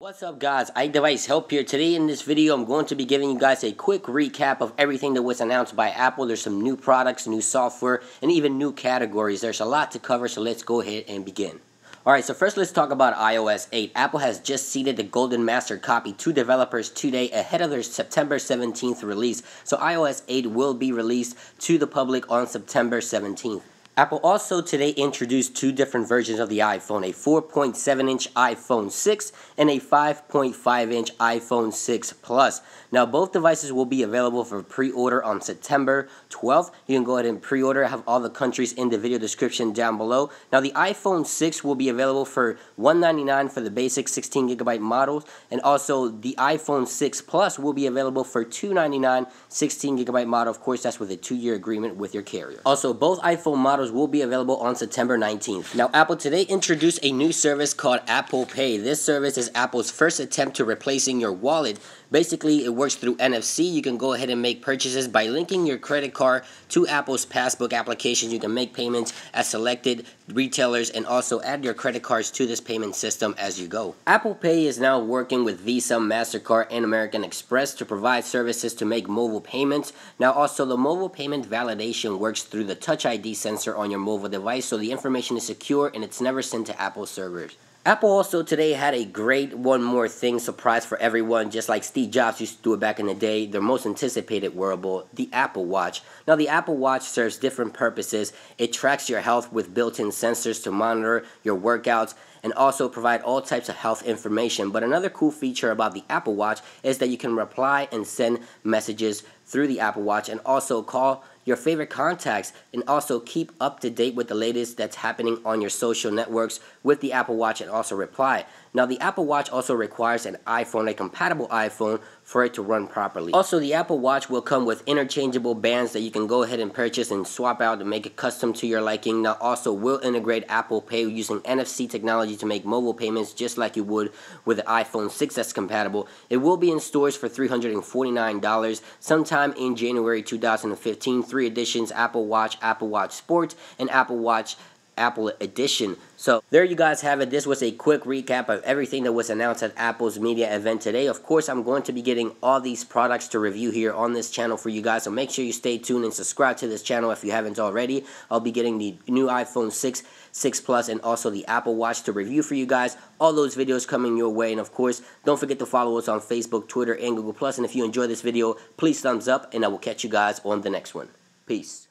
What's up guys, iDevice Help here. Today in this video I'm going to be giving you guys a quick recap of everything that was announced by Apple. There's some new products, new software, and even new categories. There's a lot to cover so let's go ahead and begin. Alright, so first let's talk about iOS 8. Apple has just seeded the Golden Master copy to developers today ahead of their September 17th release. So iOS 8 will be released to the public on September 17th. Apple also today introduced two different versions of the iPhone, a 4.7 inch iPhone 6 and a 5.5 inch iPhone 6 Plus. Now both devices will be available for pre-order on September 12th. You can go ahead and pre-order. I have all the countries in the video description down below. Now the iPhone 6 will be available for 199 for the basic 16 gigabyte models and also the iPhone 6 Plus will be available for $299 16 gigabyte model. Of course that's with a two-year agreement with your carrier. Also both iPhone models will be available on September 19th. Now, Apple today introduced a new service called Apple Pay. This service is Apple's first attempt to replacing your wallet. Basically, it works through NFC. You can go ahead and make purchases by linking your credit card to Apple's Passbook application. You can make payments at selected retailers and also add your credit cards to this payment system as you go. Apple Pay is now working with Visa, MasterCard, and American Express to provide services to make mobile payments. Now, also, the mobile payment validation works through the Touch ID sensor on your mobile device, so the information is secure and it's never sent to Apple servers. Apple also today had a great one more thing surprise for everyone, just like Steve Jobs used to do it back in the day, their most anticipated wearable, the Apple Watch. Now, the Apple Watch serves different purposes. It tracks your health with built in sensors to monitor your workouts and also provide all types of health information. But another cool feature about the Apple Watch is that you can reply and send messages through the Apple Watch and also call your favorite contacts and also keep up to date with the latest that's happening on your social networks with the Apple Watch and also reply. Now, the Apple Watch also requires an iPhone, a compatible iPhone, for it to run properly. Also, the Apple Watch will come with interchangeable bands that you can go ahead and purchase and swap out to make it custom to your liking. Now, also will integrate Apple Pay using NFC technology to make mobile payments just like you would with the iPhone 6 that's compatible. It will be in stores for $349 sometime in January 2015. Three editions Apple Watch, Apple Watch Sports, and Apple Watch Apple Edition. So there you guys have it. This was a quick recap of everything that was announced at Apple's media event today. Of course, I'm going to be getting all these products to review here on this channel for you guys. So make sure you stay tuned and subscribe to this channel if you haven't already. I'll be getting the new iPhone 6, 6 Plus, and also the Apple Watch to review for you guys. All those videos coming your way. And of course, don't forget to follow us on Facebook, Twitter, and Google Plus. And if you enjoy this video, please thumbs up, and I will catch you guys on the next one. Peace.